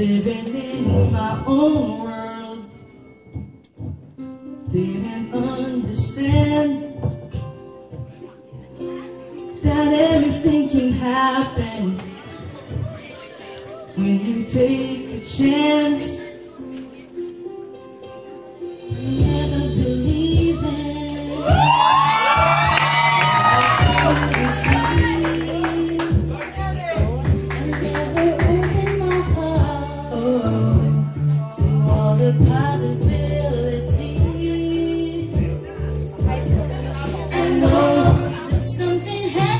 Living in my own world. Didn't understand that anything can happen when you take a chance.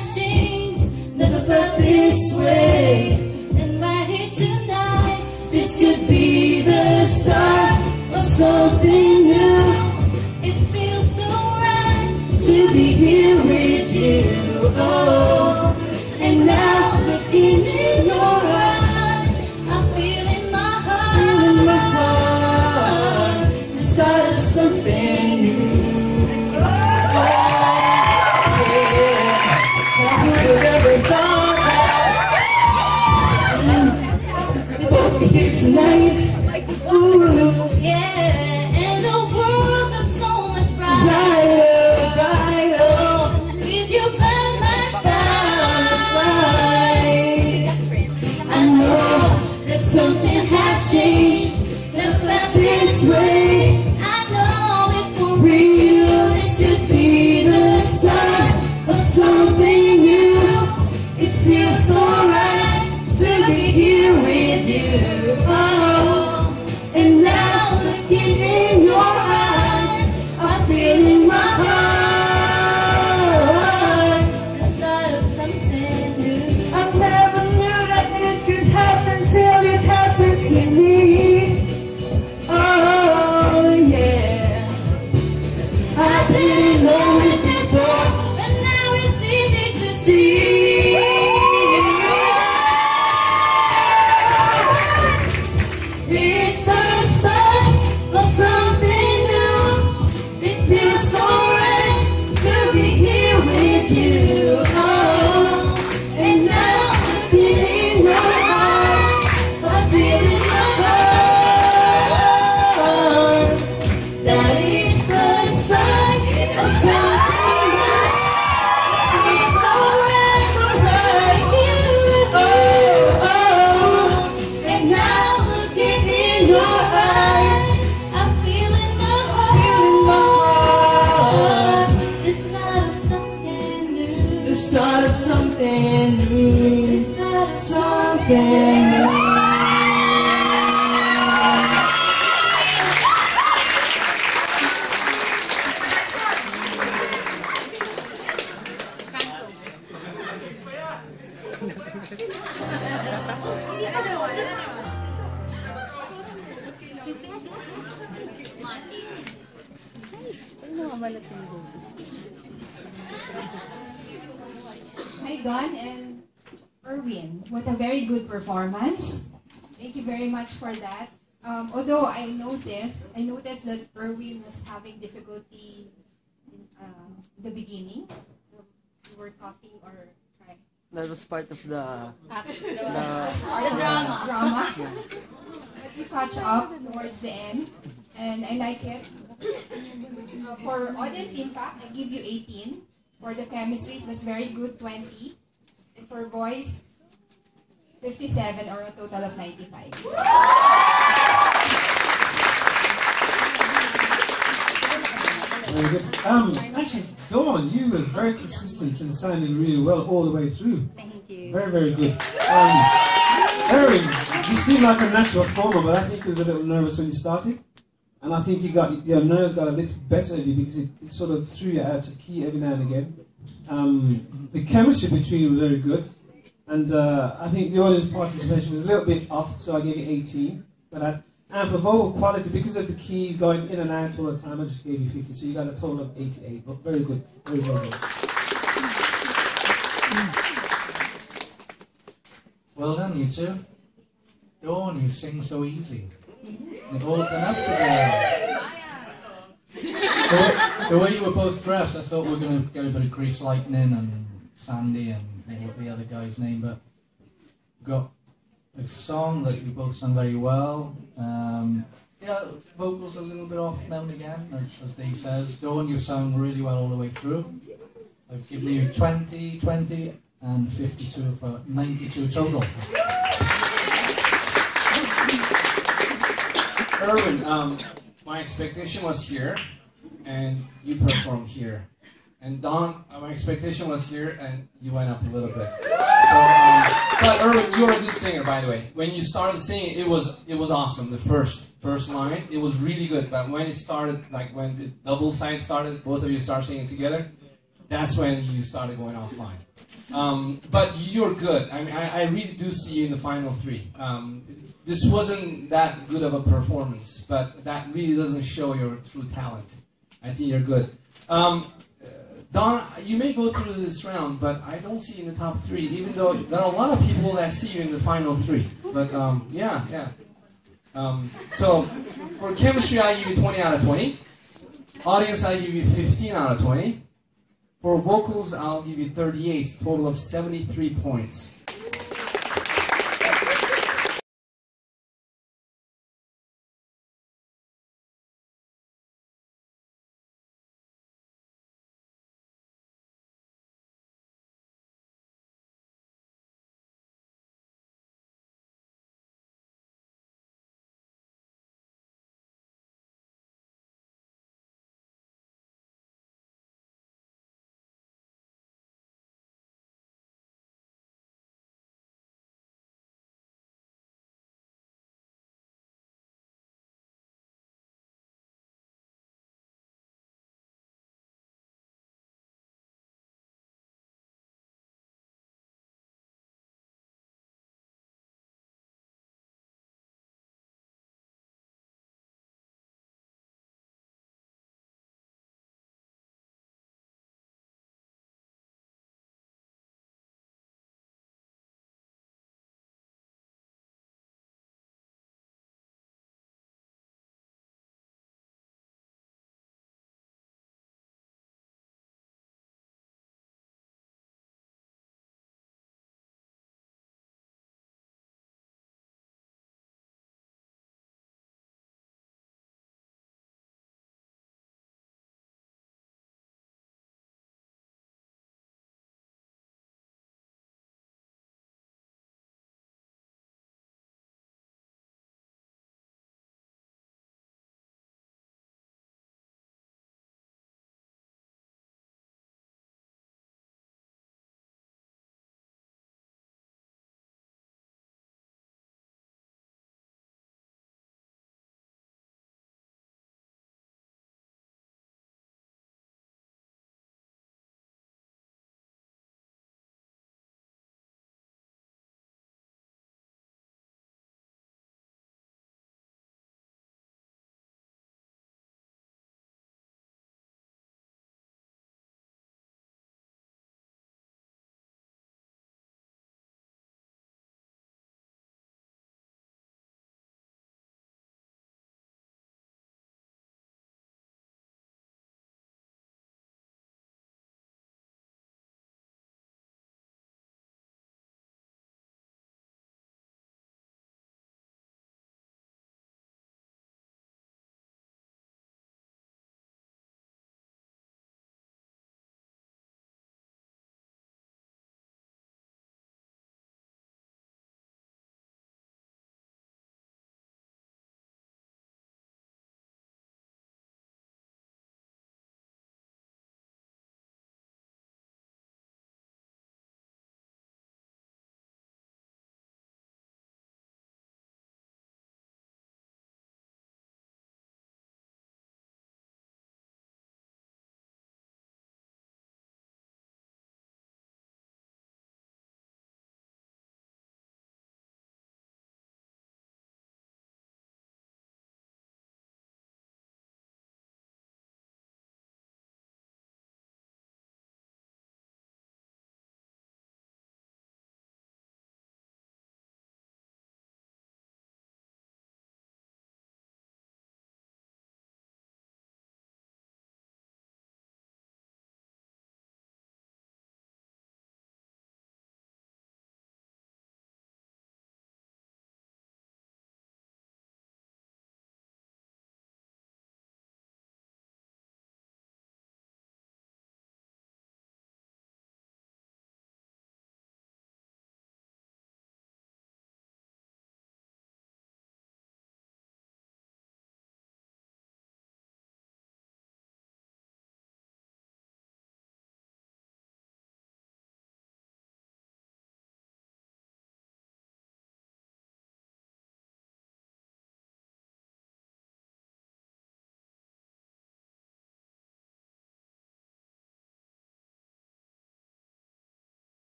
Has changed. Never felt this way. And right here tonight, this could be the start of something new. It feels so right to be here with you. Oh, and now looking in your eyes, I'm feeling my heart. In my heart, the start of something this. Something new. The start of Something new. Erwin. What a very good performance. Thank you very much for that. Um, although I noticed, I noticed that Erwin was having difficulty in uh, the beginning. You were coughing or trying. That was part of the part of drama. drama. But you catch up towards the end, and I like it. Uh, for audience impact, I give you 18. For the chemistry, it was very good, 20. And for voice, 57 or a total of 95. Um, actually, Dawn, you were very consistent and sounded really well all the way through. Thank you. Very, very good. Um, Erin, you seem like a natural performer, but I think you was a little nervous when you started. And I think you got your nerves got a little better of you because it, it sort of threw you out of key every now and again. Um, the chemistry between you was very good. And uh, I think the audience participation was a little bit off, so I gave you 18 for that. And for vocal quality, because of the keys going in and out all the time, I just gave you 50. So you got a total of 88. But very good. Very, very good. Well done, you two. Dawn, you sing so easy. You've all done up today. The way, the way you were both dressed, I thought we were going to get a bit of Grease Lightning and Sandy and what the other guy's name, but got a song that you both sung very well. Um, yeah, vocals a little bit off now and again, as, as Dave says. Dawn, you sung really well all the way through. I've given you 20, 20, and 52 for 92 total. Erwin, um, my expectation was here, and you performed here. And Dawn, my expectation was here, and you went up a little bit. So, um, but Erwin, you're a good singer, by the way. When you started singing, it was it was awesome. The first first line, it was really good. But when it started, like when the double side started, both of you started singing together. That's when you started going offline. Um, but you're good. I mean, I, I really do see you in the final three. Um, this wasn't that good of a performance, but that really doesn't show your true talent. I think you're good. Um, Dawn, you may go through this round, but I don't see you in the top three, even though there are a lot of people that see you in the final three. But um, yeah, yeah. Um, so for chemistry, I give you 20 out of 20. Audience, I give you 15 out of 20. For vocals, I'll give you 38, total of 73 points.